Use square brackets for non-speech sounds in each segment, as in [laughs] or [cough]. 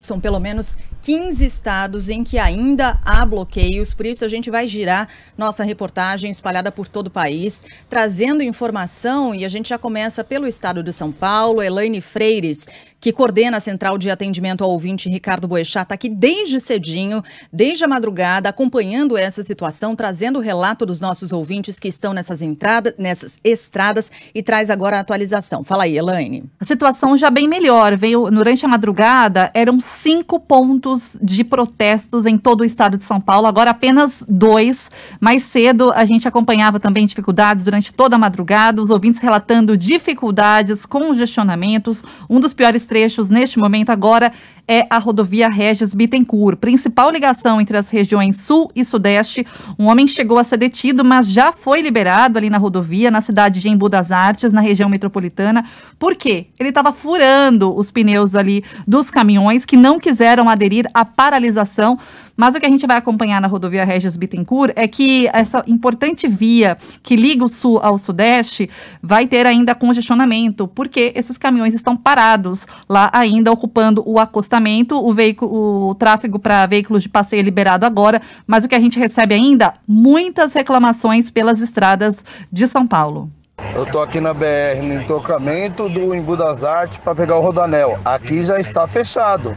São pelo menos 15 estados em que ainda há bloqueios, por isso a gente vai girar nossa reportagem espalhada por todo o país, trazendo informação e a gente já começa pelo estado de São Paulo. Elaine Freires, que coordena a central de atendimento ao ouvinte Ricardo Boechat, está aqui desde cedinho, desde a madrugada, acompanhando essa situação, trazendo o relato dos nossos ouvintes que estão nessas entradas, nessas estradas e traz agora a atualização. Fala aí, Elaine. A situação já bem melhor. Veio durante a madrugada, eram cinco pontos de protestos em todo o estado de São Paulo, agora apenas dois. Mais cedo a gente acompanhava também dificuldades durante toda a madrugada, os ouvintes relatando dificuldades, congestionamentos. Um dos piores trechos neste momento agora é a rodovia Regis Bittencourt, principal ligação entre as regiões sul e sudeste. Um homem chegou a ser detido, mas já foi liberado ali na rodovia, na cidade de Embu das Artes, na região metropolitana. Por quê? Ele estava furando os pneus ali dos caminhões que não quiseram aderir à paralisação mas o que a gente vai acompanhar na rodovia Regis Bittencourt é que essa importante via que liga o sul ao sudeste vai ter ainda congestionamento, porque esses caminhões estão parados lá ainda, ocupando o acostamento, o, veículo, o tráfego para veículos de passeio é liberado agora, mas o que a gente recebe ainda? Muitas reclamações pelas estradas de São Paulo. Eu tô aqui na BR, no entrocamento do Embu das Artes para pegar o Rodanel. Aqui já está fechado,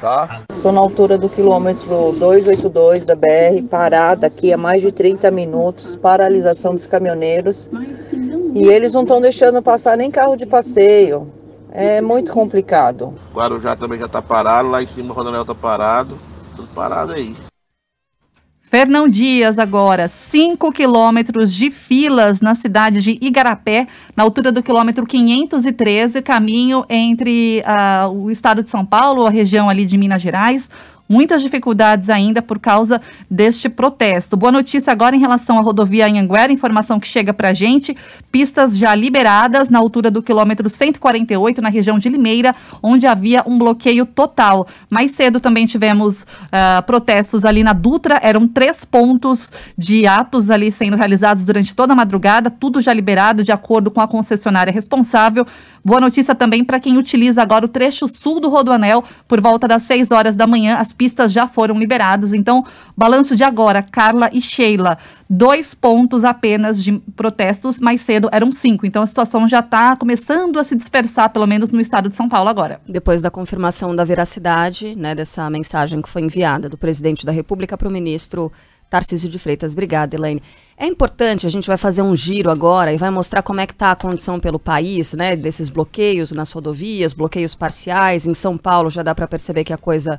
tá? Sou na altura do quilômetro 282 da BR, parada aqui há mais de 30 minutos, paralisação dos caminhoneiros. E eles não estão deixando passar nem carro de passeio. É muito complicado. Guarujá também já está parado, lá em cima o Rodanel está parado. Tudo parado aí. Fernão Dias, agora, 5 quilômetros de filas na cidade de Igarapé, na altura do quilômetro 513, caminho entre uh, o estado de São Paulo, a região ali de Minas Gerais muitas dificuldades ainda por causa deste protesto. Boa notícia agora em relação à rodovia Anhanguera, informação que chega para a gente, pistas já liberadas na altura do quilômetro 148, na região de Limeira, onde havia um bloqueio total. Mais cedo também tivemos uh, protestos ali na Dutra, eram três pontos de atos ali sendo realizados durante toda a madrugada, tudo já liberado de acordo com a concessionária responsável. Boa notícia também para quem utiliza agora o trecho sul do Rodoanel, por volta das 6 horas da manhã, as pistas já foram liberados. Então, balanço de agora, Carla e Sheila, dois pontos apenas de protestos, mais cedo eram cinco. Então, a situação já está começando a se dispersar, pelo menos no estado de São Paulo agora. Depois da confirmação da veracidade, né, dessa mensagem que foi enviada do presidente da República para o ministro Tarcísio de Freitas. Obrigada, Elaine. É importante, a gente vai fazer um giro agora e vai mostrar como é que está a condição pelo país, né, desses bloqueios nas rodovias, bloqueios parciais. Em São Paulo já dá para perceber que a coisa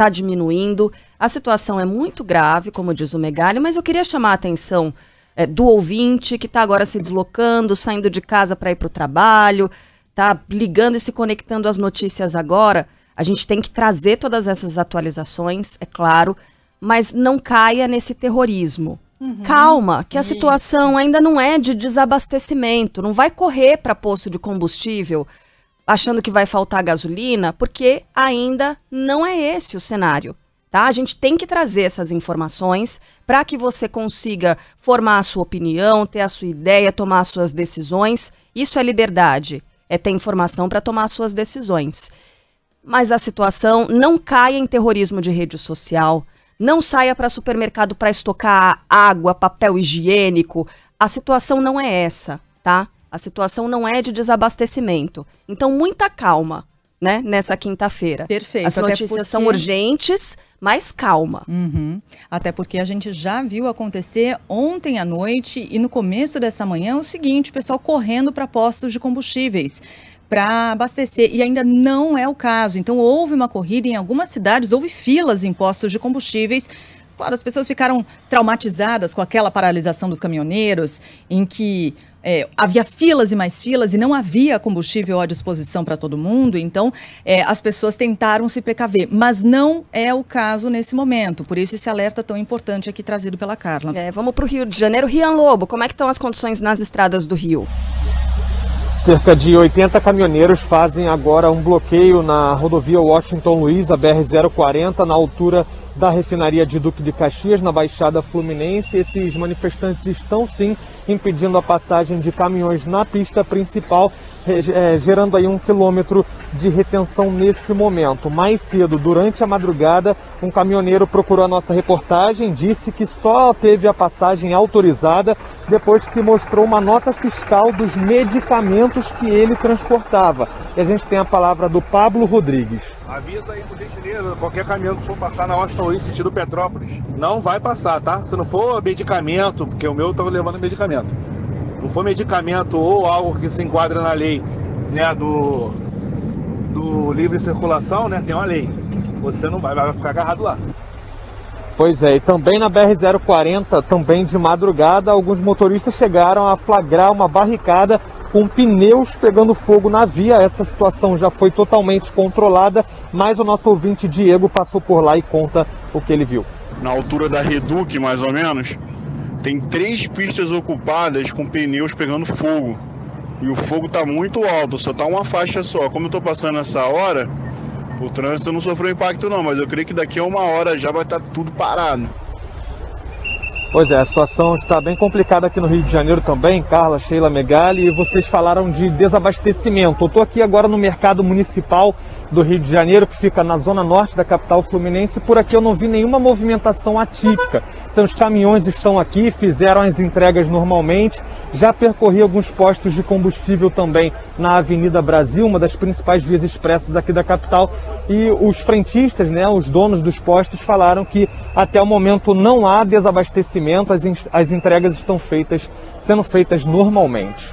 está diminuindo. A situação é muito grave, como diz o Megali, mas eu queria chamar a atenção é, do ouvinte que está agora se deslocando, saindo de casa para ir para o trabalho, está ligando e se conectando às notícias agora. A gente tem que trazer todas essas atualizações, é claro, mas não caia nesse terrorismo. Uhum. Calma, que a situação ainda não é de desabastecimento. Não vai correr para posto de combustível achando que vai faltar gasolina, porque ainda não é esse o cenário. Tá? A gente tem que trazer essas informações para que você consiga formar a sua opinião, ter a sua ideia, tomar as suas decisões. Isso é liberdade, é ter informação para tomar as suas decisões. Mas a situação não caia em terrorismo de rede social, não saia para supermercado para estocar água, papel higiênico. A situação não é essa, tá? A situação não é de desabastecimento. Então, muita calma, né, nessa quinta-feira. Perfeito. As notícias porque... são urgentes, mas calma. Uhum. Até porque a gente já viu acontecer ontem à noite e no começo dessa manhã o seguinte: o pessoal correndo para postos de combustíveis para abastecer e ainda não é o caso. Então houve uma corrida em algumas cidades, houve filas em postos de combustíveis. Claro, as pessoas ficaram traumatizadas com aquela paralisação dos caminhoneiros, em que é, havia filas e mais filas e não havia combustível à disposição para todo mundo, então é, as pessoas tentaram se precaver, mas não é o caso nesse momento. Por isso esse alerta tão importante aqui trazido pela Carla. É, vamos para o Rio de Janeiro. Rian Lobo, como é que estão as condições nas estradas do Rio? Cerca de 80 caminhoneiros fazem agora um bloqueio na rodovia Washington Luiz, a BR-040, na altura da refinaria de Duque de Caxias, na Baixada Fluminense. Esses manifestantes estão sim impedindo a passagem de caminhões na pista principal é, gerando aí um quilômetro de retenção nesse momento. Mais cedo, durante a madrugada, um caminhoneiro procurou a nossa reportagem, disse que só teve a passagem autorizada depois que mostrou uma nota fiscal dos medicamentos que ele transportava. E a gente tem a palavra do Pablo Rodrigues. Avisa aí pro gentileza, qualquer caminhão que for passar na Austin Luiz, sentido Petrópolis, não vai passar, tá? Se não for medicamento, porque o meu eu tava levando medicamento não for medicamento ou algo que se enquadra na lei né, do, do livre circulação, né, tem uma lei. Você não vai, vai ficar agarrado lá. Pois é, e também na BR-040, também de madrugada, alguns motoristas chegaram a flagrar uma barricada com pneus pegando fogo na via. Essa situação já foi totalmente controlada, mas o nosso ouvinte Diego passou por lá e conta o que ele viu. Na altura da Reduc, mais ou menos, tem três pistas ocupadas com pneus pegando fogo. E o fogo está muito alto, só está uma faixa só. Como eu estou passando essa hora, o trânsito não sofreu impacto não, mas eu creio que daqui a uma hora já vai estar tá tudo parado. Pois é, a situação está bem complicada aqui no Rio de Janeiro também, Carla, Sheila Megali, e vocês falaram de desabastecimento. Eu estou aqui agora no mercado municipal do Rio de Janeiro, que fica na zona norte da capital fluminense. Por aqui eu não vi nenhuma movimentação atípica. Então os caminhões estão aqui, fizeram as entregas normalmente. Já percorri alguns postos de combustível também na Avenida Brasil, uma das principais vias expressas aqui da capital. E os frentistas, né, os donos dos postos, falaram que até o momento não há desabastecimento, as, as entregas estão feitas, sendo feitas normalmente.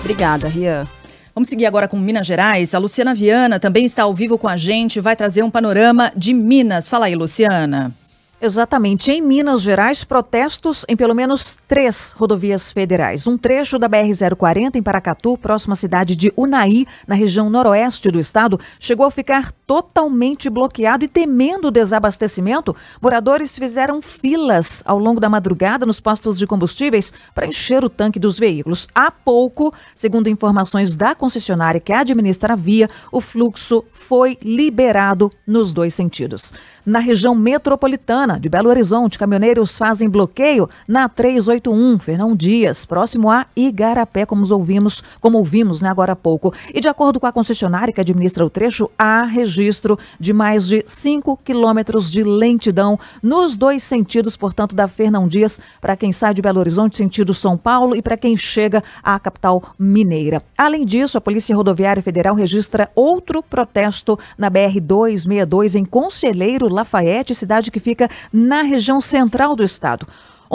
Obrigada, Rian. Vamos seguir agora com Minas Gerais. A Luciana Viana também está ao vivo com a gente, vai trazer um panorama de Minas. Fala aí, Luciana. Exatamente. Em Minas Gerais, protestos em pelo menos três rodovias federais. Um trecho da BR-040 em Paracatu, próxima à cidade de Unai, na região noroeste do estado, chegou a ficar totalmente bloqueado e temendo o desabastecimento, moradores fizeram filas ao longo da madrugada nos postos de combustíveis para encher o tanque dos veículos. Há pouco, segundo informações da concessionária que administra a via, o fluxo foi liberado nos dois sentidos. Na região metropolitana de Belo Horizonte, caminhoneiros fazem bloqueio na 381, Fernão Dias, próximo a Igarapé, como ouvimos, como ouvimos né, agora há pouco. E de acordo com a concessionária que administra o trecho, há registro de mais de 5 quilômetros de lentidão nos dois sentidos, portanto, da Fernão Dias, para quem sai de Belo Horizonte, sentido São Paulo, e para quem chega à capital mineira. Além disso, a Polícia Rodoviária Federal registra outro protesto na BR-262 em Conselheiro Lafayette, cidade que fica na região central do estado.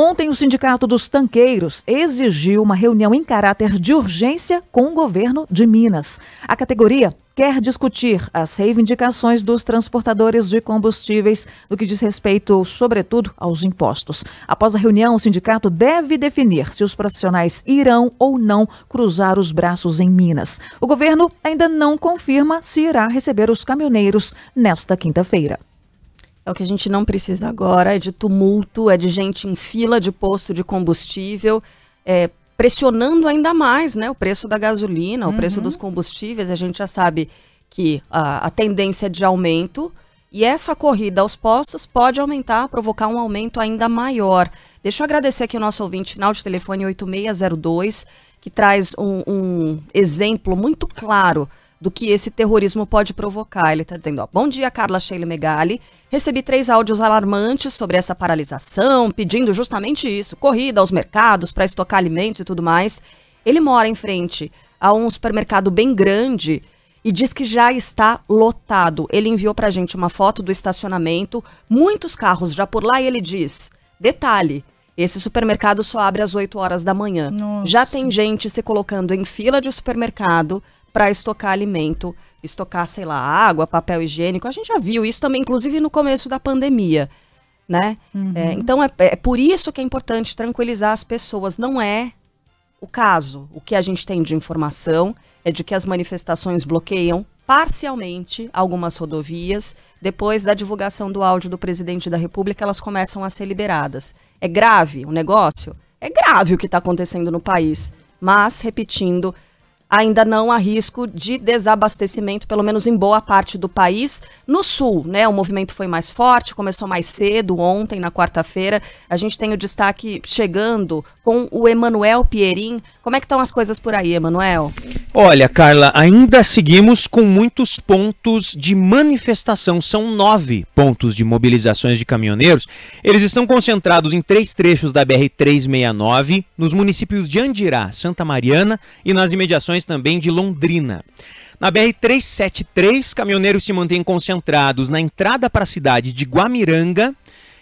Ontem, o Sindicato dos Tanqueiros exigiu uma reunião em caráter de urgência com o governo de Minas. A categoria quer discutir as reivindicações dos transportadores de combustíveis no que diz respeito, sobretudo, aos impostos. Após a reunião, o sindicato deve definir se os profissionais irão ou não cruzar os braços em Minas. O governo ainda não confirma se irá receber os caminhoneiros nesta quinta-feira. É o que a gente não precisa agora, é de tumulto, é de gente em fila de posto de combustível, é, pressionando ainda mais né, o preço da gasolina, uhum. o preço dos combustíveis. A gente já sabe que a, a tendência é de aumento e essa corrida aos postos pode aumentar, provocar um aumento ainda maior. Deixa eu agradecer aqui o nosso ouvinte final de telefone 8602, que traz um, um exemplo muito claro do que esse terrorismo pode provocar. Ele está dizendo: ó, bom dia, Carla Sheila Megali. Recebi três áudios alarmantes sobre essa paralisação, pedindo justamente isso: corrida aos mercados para estocar alimentos e tudo mais. Ele mora em frente a um supermercado bem grande e diz que já está lotado. Ele enviou para a gente uma foto do estacionamento, muitos carros já por lá e ele diz: detalhe. Esse supermercado só abre às 8 horas da manhã. Nossa. Já tem gente se colocando em fila de supermercado para estocar alimento, estocar, sei lá, água, papel higiênico. A gente já viu isso também, inclusive no começo da pandemia, né? Uhum. É, então é, é por isso que é importante tranquilizar as pessoas. Não é o caso. O que a gente tem de informação é de que as manifestações bloqueiam parcialmente algumas rodovias. Depois da divulgação do áudio do presidente da República, elas começam a ser liberadas. É grave o negócio? É grave o que está acontecendo no país. Mas, repetindo, ainda não há risco de desabastecimento, pelo menos em boa parte do país. No sul, né, o movimento foi mais forte, começou mais cedo, ontem, na quarta-feira. A gente tem o destaque chegando com o Emanuel Pierin. Como é que estão as coisas por aí, Emanuel? Olha, Carla, ainda seguimos com muitos pontos de manifestação. São nove pontos de mobilizações de caminhoneiros. Eles estão concentrados em três trechos da BR-369, nos municípios de Andirá, Santa Mariana e nas imediações também de Londrina. Na BR-373, caminhoneiros se mantêm concentrados na entrada para a cidade de Guamiranga.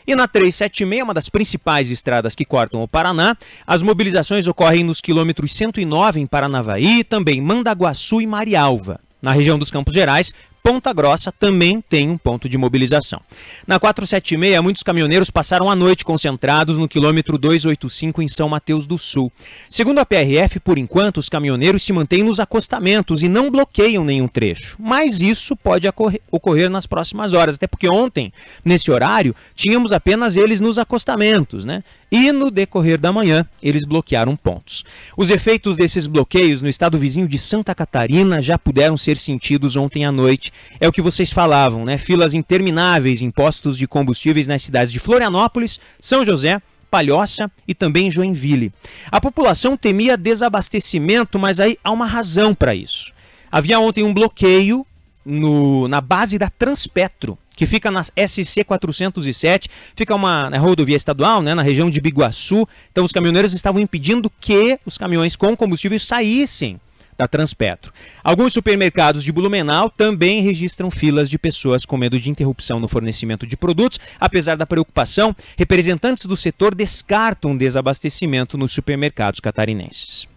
E na 376, uma das principais estradas que cortam o Paraná, as mobilizações ocorrem nos quilômetros 109 em Paranavaí, também Mandaguaçu e Marialva. Na região dos Campos Gerais, Ponta Grossa também tem um ponto de mobilização. Na 476, muitos caminhoneiros passaram a noite concentrados no quilômetro 285 em São Mateus do Sul. Segundo a PRF, por enquanto, os caminhoneiros se mantêm nos acostamentos e não bloqueiam nenhum trecho. Mas isso pode ocorrer nas próximas horas, até porque ontem, nesse horário, tínhamos apenas eles nos acostamentos, né? E no decorrer da manhã, eles bloquearam pontos. Os efeitos desses bloqueios no estado vizinho de Santa Catarina já puderam ser sentidos ontem à noite. É o que vocês falavam, né? Filas intermináveis em postos de combustíveis nas cidades de Florianópolis, São José, Palhoça e também Joinville. A população temia desabastecimento, mas aí há uma razão para isso. Havia ontem um bloqueio no, na base da Transpetro, que fica na SC 407, fica uma né, rodovia estadual, né, na região de Biguaçu. Então os caminhoneiros estavam impedindo que os caminhões com combustível saíssem da Transpetro. Alguns supermercados de Blumenau também registram filas de pessoas com medo de interrupção no fornecimento de produtos. Apesar da preocupação, representantes do setor descartam desabastecimento nos supermercados catarinenses.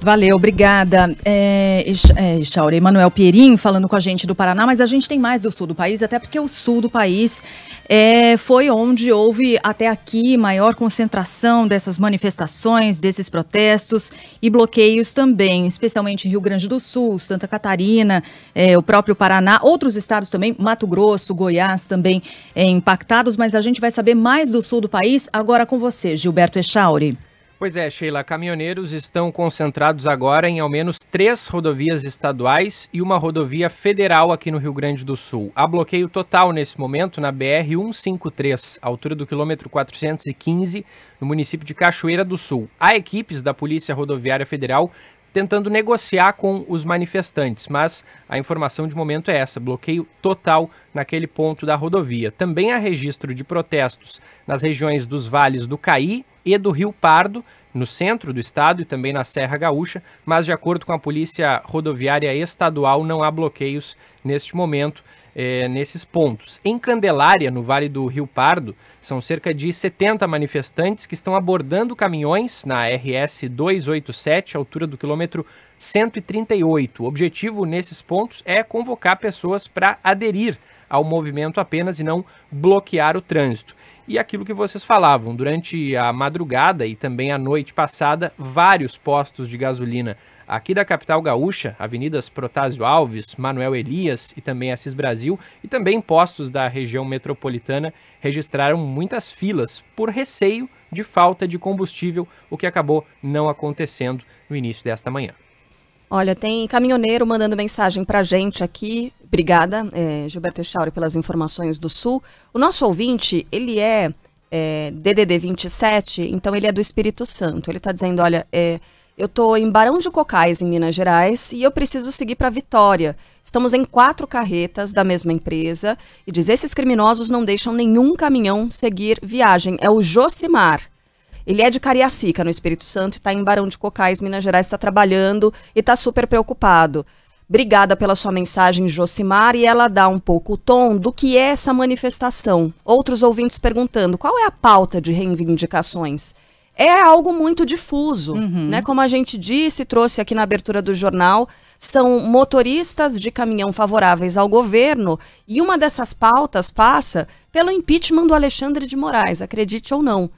Valeu, obrigada. É, é, Emanuel Pierin falando com a gente do Paraná, mas a gente tem mais do sul do país, até porque o sul do país é, foi onde houve até aqui maior concentração dessas manifestações, desses protestos e bloqueios também, especialmente Rio Grande do Sul, Santa Catarina, é, o próprio Paraná, outros estados também, Mato Grosso, Goiás também é, impactados, mas a gente vai saber mais do sul do país agora com você, Gilberto Echauri. Pois é, Sheila, caminhoneiros estão concentrados agora em ao menos três rodovias estaduais e uma rodovia federal aqui no Rio Grande do Sul. Há bloqueio total nesse momento na BR-153, altura do quilômetro 415, no município de Cachoeira do Sul. Há equipes da Polícia Rodoviária Federal tentando negociar com os manifestantes, mas a informação de momento é essa: bloqueio total naquele ponto da rodovia. Também há registro de protestos nas regiões dos vales do Caí e do Rio Pardo, no centro do estado e também na Serra Gaúcha, mas de acordo com a Polícia Rodoviária Estadual, não há bloqueios neste momento. É, nesses pontos. Em Candelária, no Vale do Rio Pardo, são cerca de 70 manifestantes que estão abordando caminhões na RS 287, altura do quilômetro 138. O objetivo nesses pontos é convocar pessoas para aderir ao movimento apenas e não bloquear o trânsito. E aquilo que vocês falavam, durante a madrugada e também a noite passada, vários postos de gasolina aqui da capital gaúcha, avenidas Protásio Alves, Manuel Elias e também Assis Brasil, e também postos da região metropolitana, registraram muitas filas por receio de falta de combustível, o que acabou não acontecendo no início desta manhã. Olha, tem caminhoneiro mandando mensagem pra gente aqui. Obrigada, é, Gilberto Echauri, pelas informações do Sul. O nosso ouvinte, ele é, é DDD 27, então ele é do Espírito Santo. Ele está dizendo, olha, é, eu estou em Barão de Cocais, em Minas Gerais, e eu preciso seguir para Vitória. Estamos em quatro carretas da mesma empresa e diz: esses criminosos não deixam nenhum caminhão seguir viagem. É o Josimar. Ele é de Cariacica, no Espírito Santo, e está em Barão de Cocais, Minas Gerais, está trabalhando e está super preocupado. Obrigada pela sua mensagem, Josimar, e ela dá um pouco o tom do que é essa manifestação. Outros ouvintes perguntando qual é a pauta de reivindicações. É algo muito difuso, uhum. né? Como a gente disse, trouxe aqui na abertura do jornal, são motoristas de caminhão favoráveis ao governo, e uma dessas pautas passa pelo impeachment do Alexandre de Moraes, acredite ou não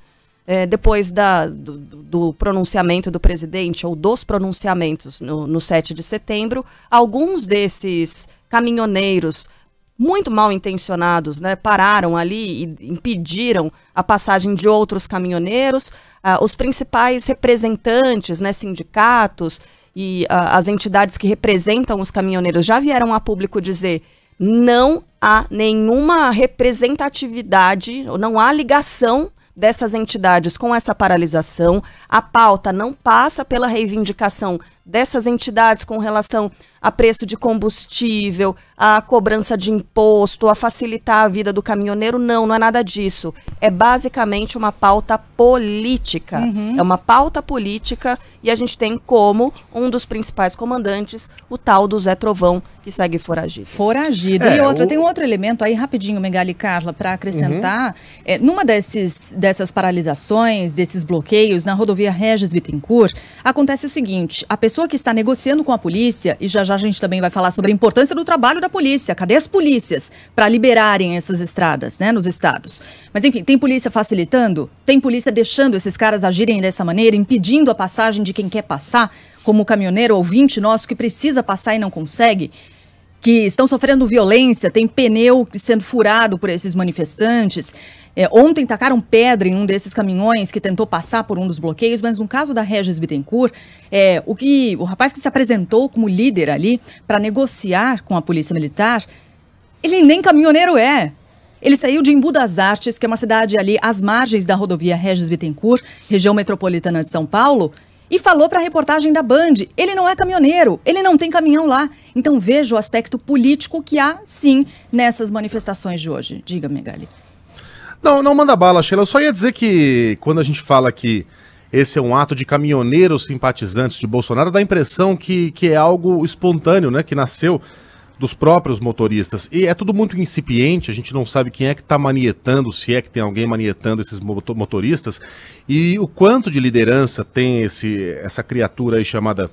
é, depois da, do, do, pronunciamento do presidente, ou dos pronunciamentos no, no 7 de setembro, alguns desses caminhoneiros muito mal intencionados, né, pararam ali e impediram a passagem de outros caminhoneiros. Ah, os principais representantes, né, sindicatos e ah, as entidades que representam os caminhoneiros já vieram a público dizer não há nenhuma representatividade, não há ligação dessas entidades com essa paralisação. A pauta não passa pela reivindicação dessas entidades com relação a preço de combustível, a cobrança de imposto, a facilitar a vida do caminhoneiro. Não, não é nada disso. É basicamente uma pauta política. Uhum. É uma pauta política e a gente tem como um dos principais comandantes o tal do Zé Trovão, que segue foragido. Foragido. É, e outra, o... tem um outro elemento aí, rapidinho, Megali Carla, para acrescentar. Uhum. É, numa desses, dessas paralisações, desses bloqueios na rodovia Regis Bittencourt, acontece o seguinte: a pessoa que está negociando com a polícia, e já já a gente também vai falar sobre a importância do trabalho da polícia. Cadê as polícias para liberarem essas estradas, né, nos estados? Mas enfim, tem polícia facilitando? Tem polícia deixando esses caras agirem dessa maneira, impedindo a passagem de quem quer passar, como o caminhoneiro ouvinte nosso que precisa passar e não consegue? que estão sofrendo violência, tem pneu sendo furado por esses manifestantes. É, ontem tacaram pedra em um desses caminhões que tentou passar por um dos bloqueios, mas no caso da Regis Bittencourt, é, o, que, o rapaz que se apresentou como líder ali para negociar com a polícia militar, ele nem caminhoneiro é. Ele saiu de Embu das Artes, que é uma cidade ali às margens da rodovia Regis Bittencourt, região metropolitana de São Paulo, e falou para a reportagem da Band: ele não é caminhoneiro, ele não tem caminhão lá. Então veja o aspecto político que há, sim, nessas manifestações de hoje. Diga, Megali. Não, não manda bala, Sheila. Eu só ia dizer que quando a gente fala que esse é um ato de caminhoneiros simpatizantes de Bolsonaro, dá a impressão que, que é algo espontâneo, né? Que nasceu dos próprios motoristas. E é tudo muito incipiente, a gente não sabe quem é que está manietando, se é que tem alguém manietando esses motoristas, e o quanto de liderança tem esse, essa criatura aí chamada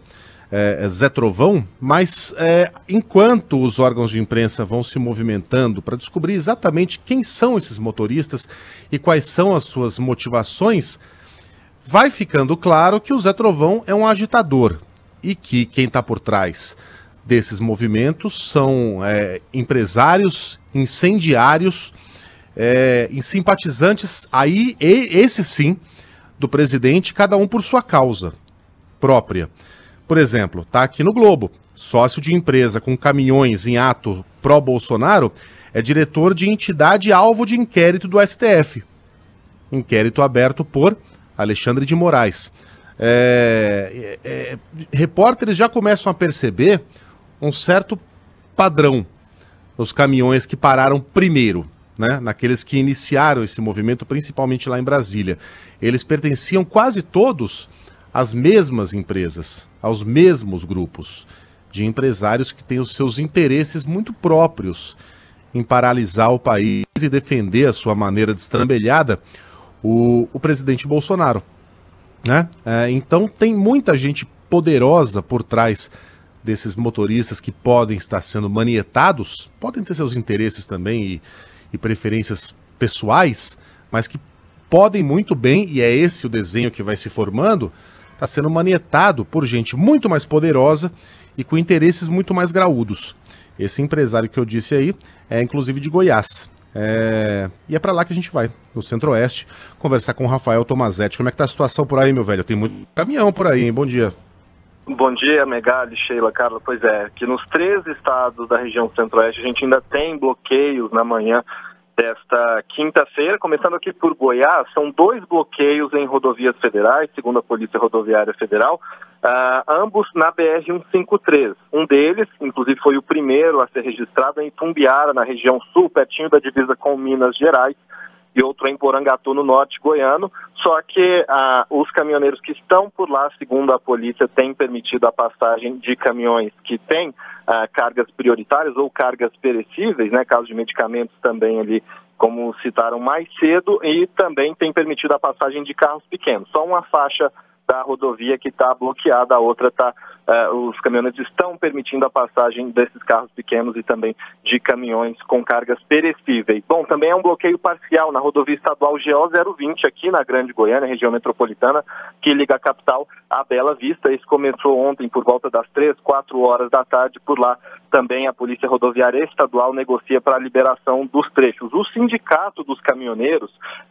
é, é, Zé Trovão, mas é, enquanto os órgãos de imprensa vão se movimentando para descobrir exatamente quem são esses motoristas e quais são as suas motivações, vai ficando claro que o Zé Trovão é um agitador e que quem está por trás desses movimentos são é, empresários, incendiários, é, simpatizantes aí, e, esse sim, do presidente, cada um por sua causa própria. Por exemplo, tá aqui no Globo. Sócio de empresa com caminhões em ato pró-Bolsonaro é diretor de entidade alvo de inquérito do STF. Inquérito aberto por Alexandre de Moraes. É, é, é, repórteres já começam a perceber um certo padrão nos caminhões que pararam primeiro, né? naqueles que iniciaram esse movimento, principalmente lá em Brasília. Eles pertenciam quase todos às mesmas empresas, aos mesmos grupos de empresários que têm os seus interesses muito próprios em paralisar o país e defender a sua maneira destrambelhada o, o presidente Bolsonaro. Né? É, então tem muita gente poderosa por trás desses motoristas que podem estar sendo manietados, podem ter seus interesses também e, e preferências pessoais, mas que podem muito bem, e é esse o desenho que vai se formando, está sendo manietado por gente muito mais poderosa e com interesses muito mais graúdos. Esse empresário que eu disse aí é inclusive de Goiás. É... E é para lá que a gente vai, no Centro-Oeste, conversar com o Rafael Tomazetti. Como é que tá a situação por aí, meu velho? Tem muito caminhão por aí, hein? Bom dia. Bom dia, Megali, Sheila, Carla. Pois é, que nos três estados da região Centro-Oeste a gente ainda tem bloqueios na manhã desta quinta-feira, começando aqui por Goiás, são dois bloqueios em rodovias federais, segundo a Polícia Rodoviária Federal, uh, ambos na BR-153. Um deles, inclusive, foi o primeiro a ser registrado em Tumbiara, na região sul, pertinho da divisa com Minas Gerais, e outro em Porangatu, no norte goiano. Só que ah, os caminhoneiros que estão por lá, segundo a polícia, têm permitido a passagem de caminhões que têm ah, cargas prioritárias ou cargas perecíveis, né, caso de medicamentos também ali, como citaram mais cedo, e também tem permitido a passagem de carros pequenos. Só uma faixa da rodovia que está bloqueada, a outra está Uh, os caminhoneiros estão permitindo a passagem desses carros pequenos e também de caminhões com cargas perecíveis. Bom, também é um bloqueio parcial na rodovia estadual GO 020 aqui na Grande Goiânia, região metropolitana, que liga a capital à Bela Vista. Isso começou ontem por volta das três, quatro horas da tarde. Por lá também a Polícia Rodoviária Estadual negocia para a liberação dos trechos. O sindicato dos caminhoneiros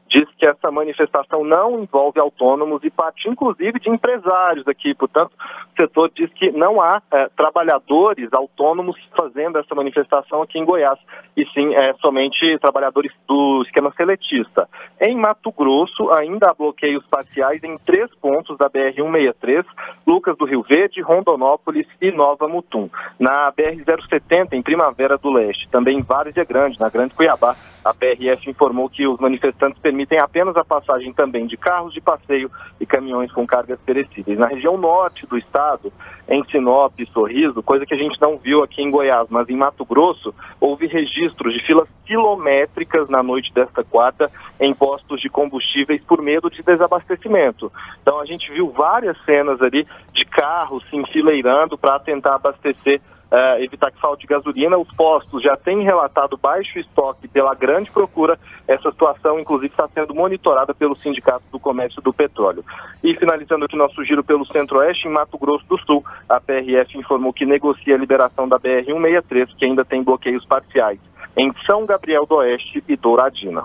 diz que essa manifestação não envolve autônomos e parte inclusive de empresários aqui, portanto, o setor diz que não há é, trabalhadores autônomos fazendo essa manifestação aqui em Goiás, e sim é, somente trabalhadores do esquema seletista. Em Mato Grosso, ainda há bloqueios parciais em três pontos da BR-163, Lucas do Rio Verde, Rondonópolis e Nova Mutum. Na BR-070, em Primavera do Leste, também em Várzea Grande, na Grande Cuiabá, a PRF informou que os manifestantes permitem apenas a passagem também de carros de passeio e caminhões com cargas perecíveis. Na região norte do estado, em Sinop e Sorriso, coisa que a gente não viu aqui em Goiás, mas em Mato Grosso, houve registros de filas quilométricas na noite desta quarta em postos de combustíveis por medo de desabastecimento. Então a gente viu várias cenas ali de carros se enfileirando para tentar abastecer uh, evitar que falte gasolina. Os postos já têm relatado baixo estoque pela grande procura. Essa situação, inclusive, está sendo monitorada pelo Sindicato do Comércio do Petróleo. E finalizando aqui nosso giro pelo Centro-Oeste, em Mato Grosso do Sul, a PRF informou que negocia a liberação da BR-163, que ainda tem bloqueios parciais em São Gabriel do Oeste e Douradina.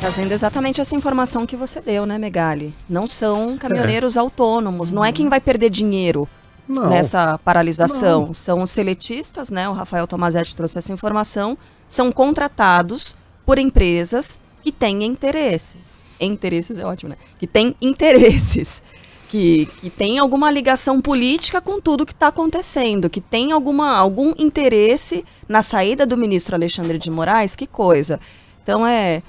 Trazendo exatamente essa informação que você deu, né, Megali? Não são caminhoneiros é. autônomos, não é quem vai perder dinheiro não. nessa paralisação. Não. São os seletistas, né? O Rafael Tomazetti trouxe essa informação. São contratados por empresas que têm interesses. Interesses é ótimo, né? Que têm interesses. Que, que tem alguma ligação política com tudo que está acontecendo, que tem alguma, algum interesse na saída do ministro Alexandre de Moraes, que coisa. Então é,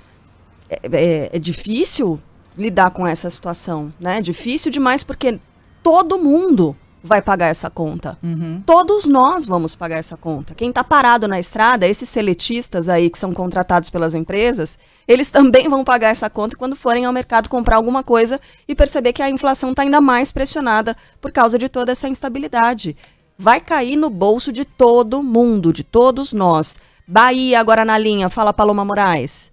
é, é, é difícil lidar com essa situação, né? Difícil demais porque todo mundo vai pagar essa conta. Uhum. Todos nós vamos pagar essa conta. Quem está parado na estrada, esses seletistas aí que são contratados pelas empresas, eles também vão pagar essa conta quando forem ao mercado comprar alguma coisa e perceber que a inflação está ainda mais pressionada por causa de toda essa instabilidade. Vai cair no bolso de todo mundo, de todos nós. Bahia agora na linha, fala Paloma Moraes.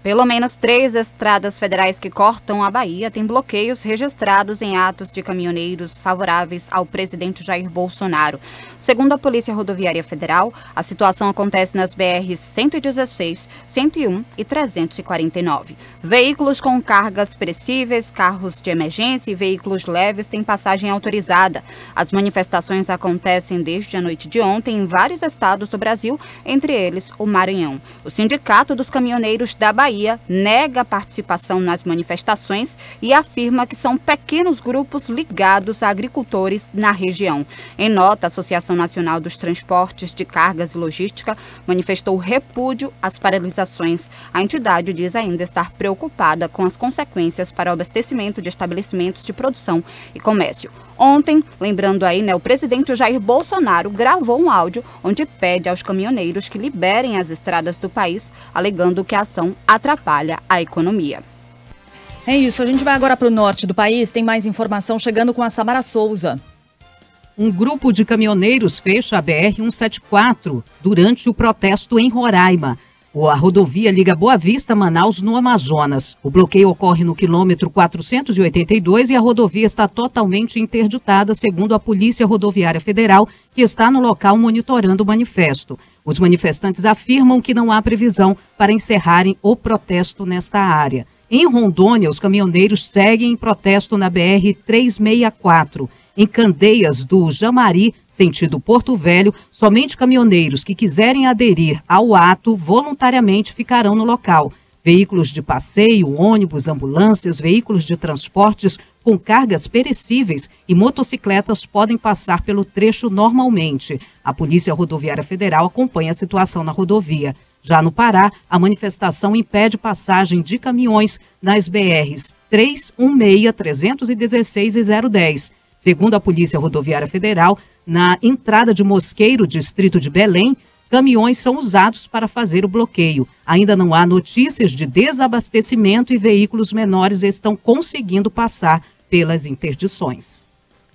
Pelo menos três estradas federais que cortam a Bahia têm bloqueios registrados em atos de caminhoneiros favoráveis ao presidente Jair Bolsonaro. Segundo a Polícia Rodoviária Federal, a situação acontece nas BRs 116, 101 e 349. Veículos com cargas perecíveis, carros de emergência e veículos leves têm passagem autorizada. As manifestações acontecem desde a noite de ontem em vários estados do Brasil, entre eles o Maranhão. O Sindicato dos Caminhoneiros da Bahia Bahia nega participação nas manifestações e afirma que são pequenos grupos ligados a agricultores na região. Em nota, a Associação Nacional dos Transportes de Cargas e Logística manifestou repúdio às paralisações. A entidade diz ainda estar preocupada com as consequências para o abastecimento de estabelecimentos de produção e comércio. Ontem, lembrando aí, né, o presidente Jair Bolsonaro gravou um áudio onde pede aos caminhoneiros que liberem as estradas do país, alegando que a ação atrapalha a economia. É isso, a gente vai agora para o norte do país, tem mais informação chegando com a Samara Souza. Um grupo de caminhoneiros fecha a BR-174 durante o protesto em Roraima. A rodovia liga Boa Vista, Manaus, no Amazonas. O bloqueio ocorre no quilômetro 482 e a rodovia está totalmente interditada, segundo a Polícia Rodoviária Federal, que está no local monitorando o manifesto. Os manifestantes afirmam que não há previsão para encerrarem o protesto nesta área. Em Rondônia, os caminhoneiros seguem em protesto na BR 364. Em Candeias do Jamari, sentido Porto Velho, somente caminhoneiros que quiserem aderir ao ato voluntariamente ficarão no local. Veículos de passeio, ônibus, ambulâncias, veículos de transportes com cargas perecíveis e motocicletas podem passar pelo trecho normalmente. A Polícia Rodoviária Federal acompanha a situação na rodovia. Já no Pará, a manifestação impede passagem de caminhões nas BRs 316, 316 e 010. Segundo a Polícia Rodoviária Federal, na entrada de Mosqueiro, distrito de Belém, caminhões são usados para fazer o bloqueio. Ainda não há notícias de desabastecimento e veículos menores estão conseguindo passar pelas interdições.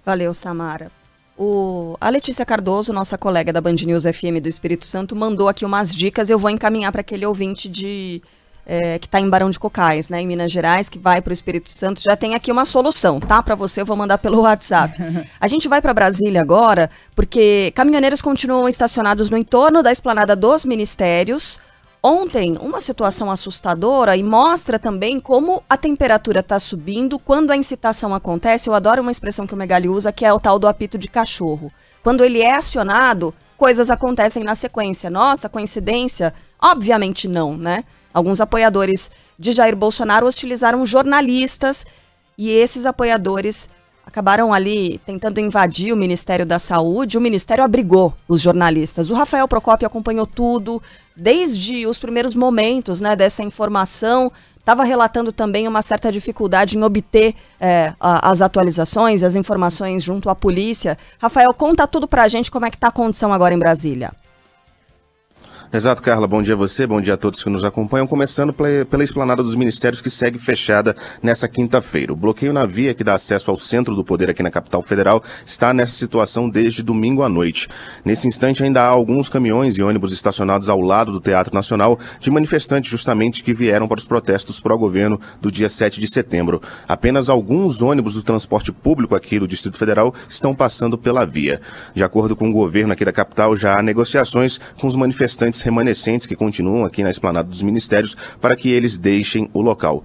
Valeu, Samara. O, a Letícia Cardoso, nossa colega da Band News FM do Espírito Santo, mandou aqui umas dicas. Eu vou encaminhar para aquele ouvinte de é, que está em Barão de Cocais, né, em Minas Gerais, que vai para o Espírito Santo, já tem aqui uma solução, tá? Para você, eu vou mandar pelo [laughs] WhatsApp. A gente vai para Brasília agora, porque caminhoneiros continuam estacionados no entorno da esplanada dos ministérios, ontem uma situação assustadora e mostra também como a temperatura está subindo quando a incitação acontece. Eu adoro uma expressão que o Megali usa, que é o tal do apito de cachorro. Quando ele é acionado, coisas acontecem na sequência. Nossa, coincidência? Obviamente não, né? Alguns apoiadores de Jair Bolsonaro hostilizaram jornalistas e esses apoiadores acabaram ali tentando invadir o Ministério da Saúde. O Ministério abrigou os jornalistas. O Rafael Procópio acompanhou tudo, desde os primeiros momentos né, dessa informação. Estava relatando também uma certa dificuldade em obter é, a, as atualizações, as informações junto à polícia. Rafael, conta tudo pra gente como é que tá a condição agora em Brasília. Exato, Carla. Bom dia a você, bom dia a todos que nos acompanham. Começando pela esplanada dos ministérios que segue fechada nessa quinta-feira. O bloqueio na via que dá acesso ao centro do poder aqui na capital federal está nessa situação desde domingo à noite. Nesse instante ainda há alguns caminhões e ônibus estacionados ao lado do Teatro Nacional de manifestantes justamente que vieram para os protestos pró-governo do dia 7 de setembro. Apenas alguns ônibus do transporte público aqui do Distrito Federal estão passando pela via. De acordo com o governo aqui da capital, já há negociações com os manifestantes remanescentes que continuam aqui na esplanada dos ministérios para que eles deixem o local.